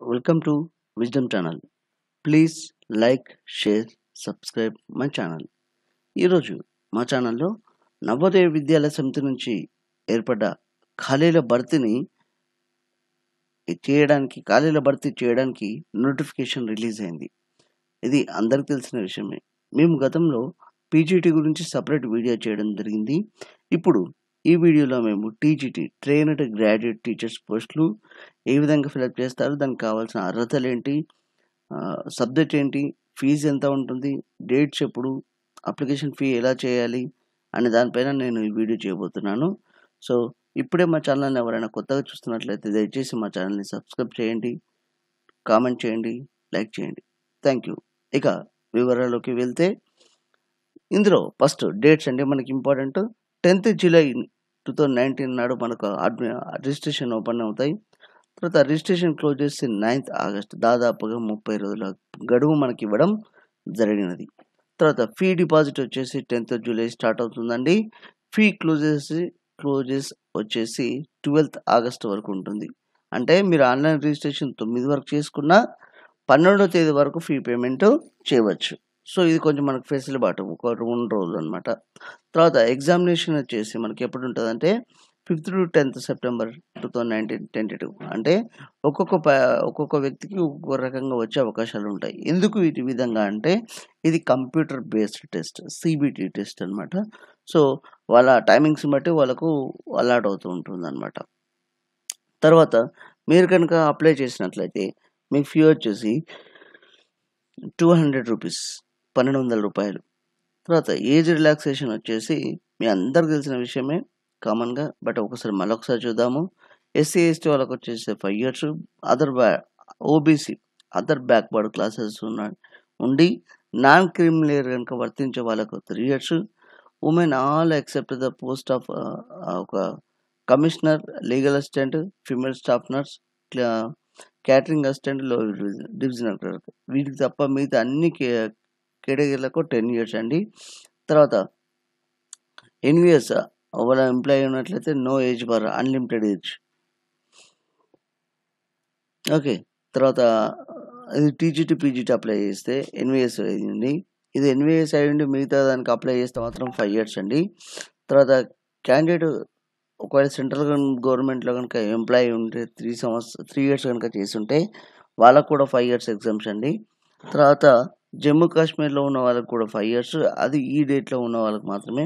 Welcome to wisdom channel please like share subscribe my channel ఈరోజు మా ఛానల్లో నవోదయ విద్యాలయ సమితి నుంచి ఏర్పడ్డ ఖాళీల భర్తీని చేయడానికి ఖాళీల భర్తీ చేయడానికి నోటిఫికేషన్ రిలీజ్ అయింది. ఇది అందరికి తెలిసిన విషయమే. మేము గతంలో పీజీటీ గురించి సపరేట్ వీడియో చేయడం జరిగింది. ఇప్పుడు ఈ వీడియోలో మేము టీజీటీ ట్రైనడ్ గ్రాడ్యుయేట్ టీచర్స్ పోస్టులు ఏ విధంగా ఫిలప్ చేస్తారు దానికి కావాల్సిన అర్హతలు ఏంటి సబ్జెక్ట్ ఏంటి ఫీజు ఎంత ఉంటుంది డేట్స్ ఎప్పుడు అప్లికేషన్ ఫీ ఎలా చేయాలి అనే దానిపైన నేను ఈ వీడియో చేయబోతున్నాను. సో ఇప్పుడే మా ఛానల్ని ఎవరైనా కొత్తగా చూస్తున్నట్లయితే దయచేసి మా ఛానల్ని సబ్స్క్రైబ్ చేయండి కామెంట్ చేయండి లైక్ చేయండి. Thank you. ఇక వివరాల్లోకి వెళ్తే ఇందులో ఫస్ట్ డేట్స్ అంటే మనకి important. Tenth July two thousand nineteen నాడు మనకు అడ్మి రిజిస్ట్రేషన్ ఓపెన్ అవుతాయి. తర్వాత రిజిస్ట్రేషన్ క్లోజ్ చేసి నైన్త్ ఆగస్ట్ దాదాపుగా ముప్పై రోజుల గడువు మనకి ఇవ్వడం జరిగినది. తర్వాత ఫీ డిపాజిట్ వచ్చేసి టెన్త్ జూలై స్టార్ట్ అవుతుందండి. ఫీ క్లోజెస్ క్లోజెస్ వచ్చేసి ట్వెల్త్ ఆగస్ట్ వరకు ఉంటుంది. అంటే మీరు ఆన్లైన్ రిజిస్ట్రేషన్ తొమ్మిది వరకు చేసుకున్నా పన్నెండో తేదీ వరకు ఫీ పేమెంట్ చేయవచ్చు. సో ఇది కొంచెం మనకు ఫెసిలిబాటు. ఒక రెండు రోజులు అనమాట తర్వాత ఎగ్జామినేషన్ వచ్చేసి మనకి ఎప్పుడు ఉంటుందంటే fifth to tenth September two thousand nineteen tentative అంటే ఒక్కొక్క ఒక్కొక్క వ్యక్తికి ఒక్కొక్క రకంగా వచ్చే అవకాశాలు ఉంటాయి ఎందుకు వీటి విధంగా అంటే ఇది computer based test CBT test అనమాట. సో వాళ్ళ టైమింగ్స్ బట్టి వాళ్ళకు అలాట్ అవుతూ ఉంటుంది అనమాట తర్వాత మీరు కనుక అప్లై చేసినట్లయితే మీ ఫీ వచ్చేసి టూ హండ్రెడ్ రూపీస్. పన్నెండు వందల రూపాయలు. తర్వాత ఏజ్ రిలాక్సేషన్ వచ్చేసి మీ అందరికి తెలిసిన విషయమే కామన్గా బట్ ఒకసారి మరొకసారి చూద్దాము. ఎస్సీ ఎస్టీ వాళ్ళకి వచ్చేసి five years other ba OBC other backward classes ఉన్న ఉండి నాన్ క్రిమినల్ కనుక వర్తించే వాళ్ళకు three years women all except the post of ఒక commissioner legal assistant female staff nurse catering అసిస్టెంట్లో divisional clerk వీటికి తప్ప మిగతా అన్ని కేటగిరీలకు టెన్ ఇయర్స్ అండి. తర్వాత ఎన్విఎస్ ఒకవేళ ఎంప్లాయీ ఉన్నట్లయితే no age bar unlimited age. Okay. తర్వాత ఇది టీజీటీ పీజీటీ అప్లై చేస్తే ఎన్విఎస్ అయింది. ఇది ఎన్విఎస్ అయ్యండి మిగతా దానికి అప్లై చేస్తే మాత్రం ఫైవ్ ఇయర్స్ అండి. తర్వాత క్యాండిడేట్ ఒకవేళ సెంట్రల్ గవర్నమెంట్లో కనుక ఎంప్లాయీ ఉంటే త్రీ సంవత్సరం త్రీ ఇయర్స్ కనుక చేస్తుంటే వాళ్ళకు కూడా ఫైవ్ ఇయర్స్ ఎగ్జామ్స్ అండి. తర్వాత జమ్మూ కాశ్మీర్లో ఉన్న వాళ్ళకి కూడా ఫైవ్ ఇయర్స్ అది ఈ డేట్లో ఉన్న వాళ్ళకి మాత్రమే.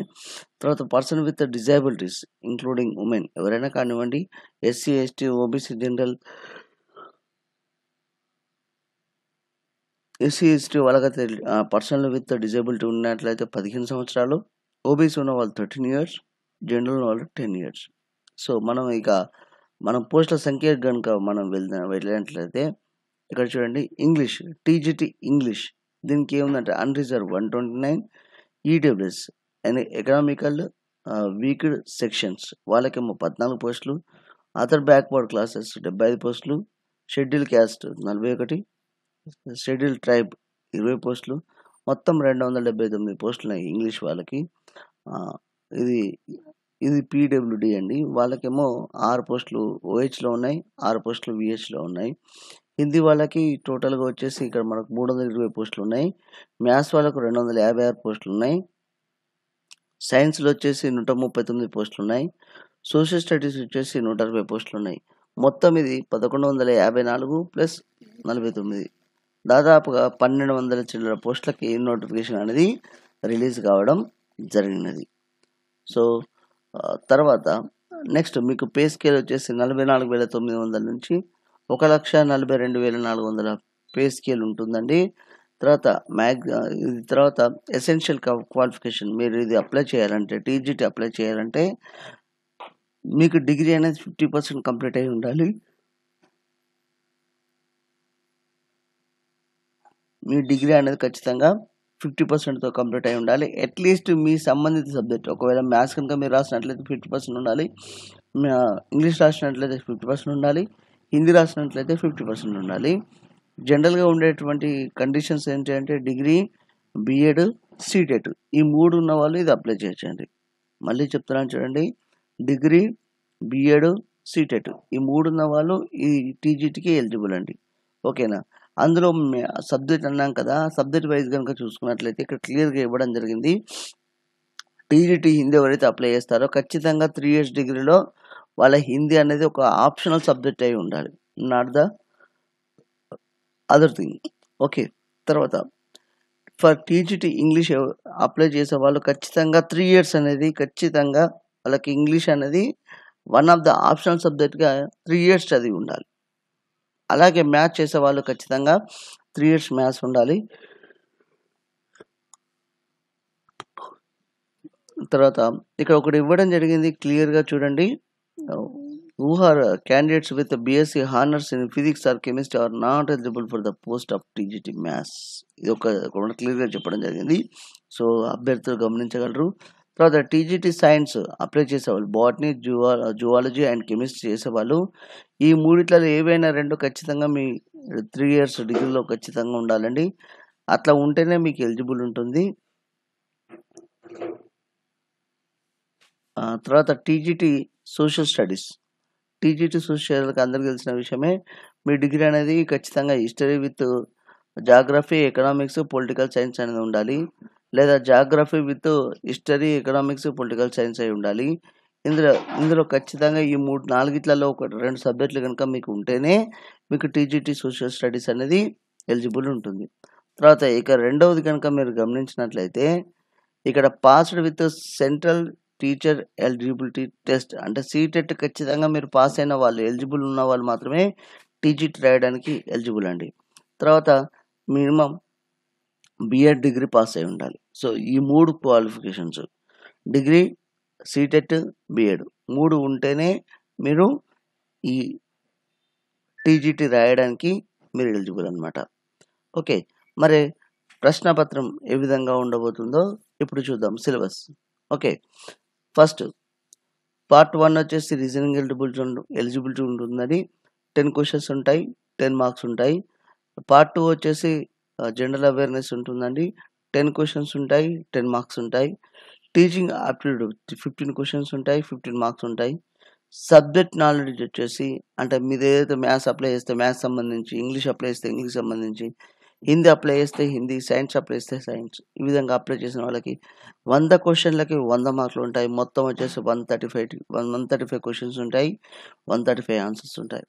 తర్వాత person with disabilities including women ఎవరైనా కానివ్వండి SC ST OBC general SC ST వాళ్ళకైతే పర్సన్ విత్ డిజేబిలిటీ ఉన్నట్లయితే పదిహేను సంవత్సరాలు ఓబీసీ ఉన్న వాళ్ళు థర్టీన్ ఇయర్స్ జనరల్ ఉన్న వాళ్ళు టెన్ ఇయర్స్ సో మనం ఇక మనం పోస్టుల సంఖ్య కనుక మనం వెళ్ళిన వెళ్ళినట్లయితే ఇక్కడ చూడండి ఇంగ్లీష్ టీజీటీ ఇంగ్లీష్ దీనికి ఏముందంటే unreserved one twenty nine EWS and economical weaker sections వాళ్ళకేమో పద్నాలుగు పోస్టులు అదర్ బ్యాక్వర్డ్ క్లాసెస్ డెబ్బై ఐదు పోస్టులు షెడ్యూల్ క్యాస్ట్ నలభై ఒకటి షెడ్యూల్ ట్రైబ్ ఇరవై పోస్టులు మొత్తం రెండు వందల డెబ్బై తొమ్మిది పోస్టులు ఉన్నాయి ఇంగ్లీష్ వాళ్ళకి. ఇది ఇది పీడబ్ల్యూడి అండి. వాళ్ళకేమో ఆరు పోస్టులు ఓహెచ్లో ఉన్నాయి ఆరు పోస్టులు విహెచ్లో ఉన్నాయి. హిందీ వాళ్ళకి టోటల్గా వచ్చేసి ఇక్కడ మనకు మూడు వందల ఇరవై పోస్టులు ఉన్నాయి. మ్యాథ్స్ వాళ్ళకు రెండు వందల యాభై ఆరు పోస్టులు ఉన్నాయి. సైన్స్లో వచ్చేసి నూట ముప్పై తొమ్మిది పోస్టులు ఉన్నాయి. సోషల్ స్టడీస్ వచ్చేసి నూట అరవై పోస్టులు ఉన్నాయి. మొత్తం ఇది పదకొండు వందల యాభై నాలుగు ప్లస్ నలభై తొమ్మిది. దాదాపుగా పన్నెండు వందల చిల్లర పోస్టులకి నోటిఫికేషన్ అనేది రిలీజ్ కావడం జరిగినది. సో తర్వాత నెక్స్ట్ మీకు పే స్కేల్ వచ్చేసి నలభై నాలుగు వేల తొమ్మిది వందల నుంచి ఒక లక్ష నలభై రెండు వేల నాలుగు వందల పే స్కేల్ ఉంటుందండి. తర్వాత మ్యాగ్ ఇది తర్వాత ఎసెన్షియల్ క్వాలిఫికేషన్ మీరు ఇది అప్లై చేయాలంటే టీజీటీ అప్లై చేయాలంటే మీకు డిగ్రీ అనేది ఫిఫ్టీ పర్సెంట్ కంప్లీట్ అయి ఉండాలి. మీ డిగ్రీ అనేది ఖచ్చితంగా ఫిఫ్టీ పర్సెంట్తో కంప్లీట్ అయి ఉండాలి. అట్లీస్ట్ మీ సంబంధిత సబ్జెక్ట్ ఒకవేళ మ్యాథ్స్ కనుక మీరు రాసినట్లయితే ఫిఫ్టీ పర్సెంట్ ఉండాలి. ఇంగ్లీష్ రాసినట్లయితే ఫిఫ్టీ పర్సెంట్ ఉండాలి. హిందీ రాసినట్లయితే ఫిఫ్టీ పర్సెంట్ ఉండాలి. జనరల్గా ఉండేటువంటి కండిషన్స్ ఏంటి అంటే డిగ్రీ బిఎడ్ సీటెట్. ఈ మూడు ఉన్న వాళ్ళు ఇది అప్లై చేయండి మళ్ళీ చెప్తున్నాను చూడండి. Degree BEd CTET. ఈ మూడు ఉన్న వాళ్ళు ఈ టీజీటీకి ఎలిజిబుల్ అండి. ఓకేనా? అందులో సబ్జెక్ట్ అన్నాం కదా సబ్జెక్ట్ వైజ్ కనుక చూసుకున్నట్లయితే ఇక్కడ క్లియర్గా ఇవ్వడం జరిగింది. టీజీటీ హిందీ ఎవరైతే అప్లై చేస్తారో ఖచ్చితంగా త్రీ ఇయర్స్ డిగ్రీలో వాళ్ళ హిందీ అనేది ఒక ఆప్షనల్ సబ్జెక్ట్ అయి ఉండాలి. Not the other thing okay తర్వాత ఫర్ టీజీటీ ఇంగ్లీష్ అప్లై చేసే వాళ్ళు ఖచ్చితంగా త్రీ ఇయర్స్ అనేది ఖచ్చితంగా వాళ్ళకి ఇంగ్లీష్ అనేది వన్ ఆఫ్ ద ఆప్షనల్ సబ్జెక్ట్గా త్రీ ఇయర్స్ చదివి ఉండాలి. అలాగే మ్యాథ్స్ చేసే వాళ్ళు ఖచ్చితంగా త్రీ ఇయర్స్ మ్యాథ్స్ ఉండాలి. తర్వాత ఇక్కడ ఒకటి ఇవ్వడం జరిగింది. క్లియర్గా చూడండి. Who candidates with BSc honours in physics or chemistry are not eligible for the post of TGT maths ఇది ఒక క్లియర్గా చెప్పడం జరిగింది. సో అభ్యర్థులు గమనించగలరు. తర్వాత టీజీటీ సైన్స్ అప్లై చేసేవాళ్ళు botany zoo zoology and chemistry చేసేవాళ్ళు. ఈ మూడిట్లలో ఏవైనా రెండు ఖచ్చితంగా మీ త్రీ ఇయర్స్ డిగ్రీలో ఖచ్చితంగా ఉండాలండి. అట్లా ఉంటేనే మీకు ఎలిజిబుల్ ఉంటుంది. తర్వాత టీజీటీ సోషల్ స్టడీస్. టీజీటీ సోషల్కి అందరికీ తెలిసిన విషయమే మీ డిగ్రీ అనేది ఖచ్చితంగా history with geography economics political science అనేది ఉండాలి. లేదా geography with history economics political science అయి ఉండాలి. ఇందులో ఇందులో ఖచ్చితంగా ఈ మూడు నాలుగిట్లలో ఒక రెండు సబ్జెక్టులు కనుక మీకు ఉంటేనే మీకు టీజీటీ సోషల్ స్టడీస్ అనేది ఎలిజిబుల్ ఉంటుంది. తర్వాత ఇక రెండవది కనుక మీరు గమనించినట్లయితే ఇక్కడ passed with central teacher eligibility test అంటే సీటెట్ ఖచ్చితంగా మీరు పాస్ అయిన వాళ్ళు ఎలిజిబుల్ ఉన్న వాళ్ళు మాత్రమే టీజీటీ రాయడానికి ఎలిజిబుల్ అండి. తర్వాత మినిమం బిఎడ్ డిగ్రీ పాస్ అయి ఉండాలి. సో ఈ మూడు క్వాలిఫికేషన్స్. Degree CTET BEd. మూడు ఉంటేనే మీరు ఈ టీజీటీ రాయడానికి మీరు ఎలిజిబుల్ అనమాట ఓకే మరి ప్రశ్నపత్రం ఏ విధంగా ఉండబోతుందో ఇప్పుడు చూద్దాం syllabus. Okay first part one వచ్చేసి రీజనింగ్ ఎలిజిబిలిటీ ఎలిజిబిలిటీ ఉంటుందని. టెన్ క్వశ్చన్స్ ఉంటాయి టెన్ మార్క్స్ ఉంటాయి. పార్ట్ టూ వచ్చేసి జనరల్ అవేర్నెస్ ఉంటుందండి. టెన్ క్వశ్చన్స్ ఉంటాయి టెన్ మార్క్స్ ఉంటాయి. టీచింగ్ ఆప్టిట్యూడ్ ఫిఫ్టీన్ క్వశ్చన్స్ ఉంటాయి ఫిఫ్టీన్ మార్క్స్ ఉంటాయి. సబ్జెక్ట్ నాలెడ్జ్ వచ్చేసి అంటే మీరు ఏదైతే మ్యాథ్స్ అప్లై చేస్తే మ్యాథ్స్ సంబంధించి ఇంగ్లీష్ అప్లై చేస్తే ఇంగ్లీష్ సంబంధించి హిందీ అప్లై చేస్తే హిందీ సైన్స్ అప్లై చేస్తే సైన్స్ ఈ విధంగా అప్లై చేసిన వాళ్ళకి వంద క్వశ్చన్లకి వంద మార్కులు ఉంటాయి. మొత్తం వచ్చేసి one thirty five one one thirty five questions ఉంటాయి. వన్ థర్టీ ఫైవ్ ఆన్సర్స్ ఉంటాయి.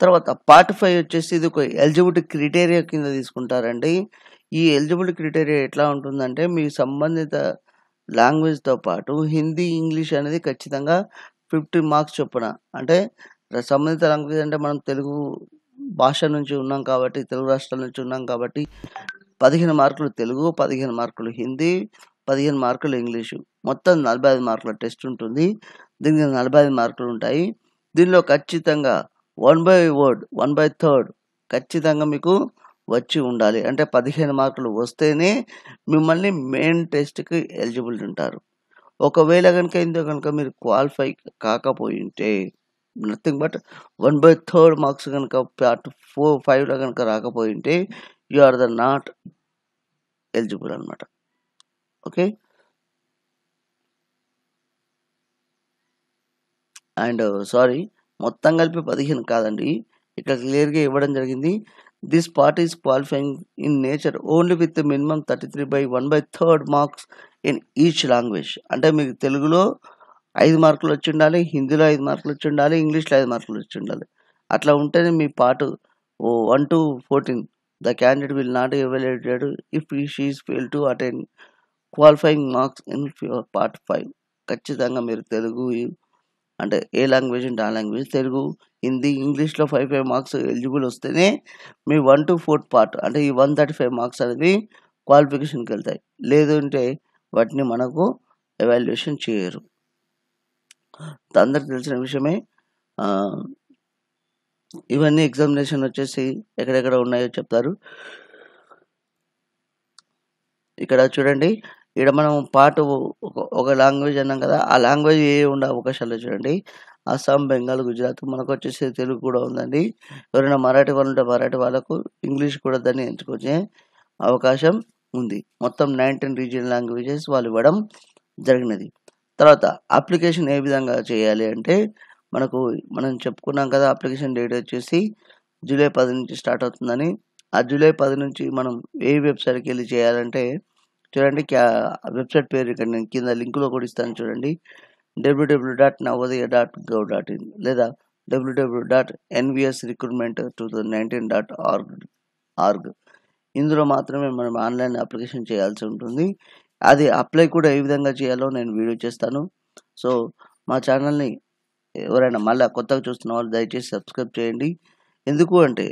తర్వాత పార్ట్ ఫైవ్ వచ్చేసి ఇది ఒక ఎలిజిబిలిటీ క్రిటేరియా కింద తీసుకుంటారండి. ఈ ఎలిజిబిలిటీ క్రిటేరియా ఎట్లా ఉంటుందంటే మీ సంబంధిత లాంగ్వేజ్తో పాటు హిందీ ఇంగ్లీష్ అనేది ఖచ్చితంగా ఫిఫ్టీ మార్క్స్ చొప్పున అంటే సంబంధిత లాంగ్వేజ్ అంటే మనం తెలుగు భాష నుంచి ఉన్నాం కాబట్టి తెలుగు రాష్ట్రాల నుంచి ఉన్నాం కాబట్టి పదిహేను మార్కులు తెలుగు పదిహేను మార్కులు హిందీ పదిహేను మార్కులు ఇంగ్లీషు. మొత్తం నలభై ఐదు మార్కుల టెస్ట్ ఉంటుంది. దీనికి నలభై ఐదు మార్కులు ఉంటాయి. దీనిలో ఖచ్చితంగా one by word one by third ఖచ్చితంగా మీకు వచ్చి ఉండాలి. అంటే పదిహేను మార్కులు వస్తేనే మిమ్మల్ని మెయిన్ టెస్ట్కి ఎలిజిబుల్ ఉంటారు. ఒకవేళ కనుక ఇందులో కనుక మీరు క్వాలిఫై కాకపోయి ఉంటే nothing but one by third marks కనుక పార్ట్ ఫోర్ ఫైవ్లో కనుక రాకపోయి ఉంటే you are the not eligible అనమాట ఓకే అండ్ సారీ మొత్తం కలిపి పదిహేను కాదండి. ఇక్కడ క్లియర్గా ఇవ్వడం జరిగింది. This part is qualifying in nature only with minimum thirty three by one by third marks in each language అంటే మీకు తెలుగులో ఐదు మార్కులు వచ్చి ఉండాలి హిందీలో ఐదు మార్కులు వచ్చి ఉండాలి ఇంగ్లీష్లో ఐదు మార్కులు వచ్చి ఉండాలి. అట్లా ఉంటేనే మీ part one to fourteen. The candidate will not evaluated if she's fail to attend qualifying marks in part five. ఖచ్చితంగా మీరు తెలుగు అంటే ఏ లాంగ్వేజ్ అంటే ఆ లాంగ్వేజ్ తెలుగు హిందీ ఇంగ్లీష్లో ఫైవ్ ఫైవ్ మార్క్స్ ఎలిజిబుల్ వస్తేనే మీ వన్ టు ఫోర్త్ పార్ట్ అంటే ఈ వన్ థర్టీ ఫైవ్ మార్క్స్ అనేది క్వాలిఫికేషన్కి వెళ్తాయి. లేదు వాటిని మనకు ఎవాల్యుయేషన్ చేయరు. అందరికి తెలిసిన విషయమే. ఇవన్నీ ఎగ్జామినేషన్ వచ్చేసి ఎక్కడెక్కడ ఉన్నాయో చెప్తారు. ఇక్కడ చూడండి ఇక్కడ మనం పాట ఒక లాంగ్వేజ్ అన్నాం కదా ఆ లాంగ్వేజ్ ఏ ఉండే అవకాశాలు చూడండి. అస్సాం బెంగాల్ గుజరాత్ మనకు వచ్చేసి తెలుగు కూడా ఉందండి. ఎవరైనా మరాఠీ వాళ్ళు ఉంటే మరాఠీ వాళ్ళకు ఇంగ్లీష్ కూడా దాన్ని ఎంచుకొచ్చే అవకాశం ఉంది. మొత్తం నైన్టీన్ రీజియన్ లాంగ్వేజెస్ వాళ్ళు ఇవ్వడం జరిగినది. తర్వాత అప్లికేషన్ ఏ విధంగా చేయాలి అంటే మనకు మనం చెప్పుకున్నాం కదా అప్లికేషన్ డేట్ వచ్చేసి జూలై పది నుంచి స్టార్ట్ అవుతుందని. ఆ జూలై పది నుంచి మనం ఏ వెబ్సైట్కి వెళ్ళి చేయాలంటే చూడండి క్యా వెబ్సైట్ పేరు ఇక్కడ నేను కింద లింకులో కూడా ఇస్తాను చూడండి. WW dot Navodaya dot gov dot in లేదా WW dot NVS recruitment two thousand nineteen dot org org. ఇందులో మాత్రమే మనం ఆన్లైన్ అప్లికేషన్ చేయాల్సి ఉంటుంది. అది అప్లై కూడా ఏ విధంగా చేయాలో నేను వీడియో చేస్తాను. సో మా ఛానల్ని ఎవరైనా మళ్ళీ కొత్తగా చూస్తున్న వాళ్ళు దయచేసి సబ్స్క్రైబ్ చేయండి. ఎందుకు అంటే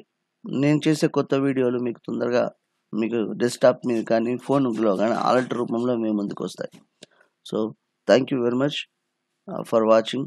నేను చేసే కొత్త వీడియోలు మీకు తొందరగా మీకు డెస్క్టాప్ మీద కానీ ఫోన్లో కానీ అలర్ట్ రూపంలో మేము ముందుకు వస్తాయి. So thank you very much for watching